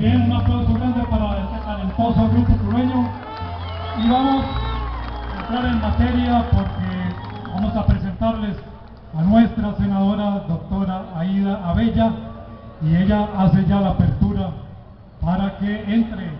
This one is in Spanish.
bien, un aplauso grande para este talentoso grupo cubeño. Y vamos a entrar en materia porque vamos a presentarles a nuestra senadora, doctora Aida Abella, y ella hace ya la apertura para que entre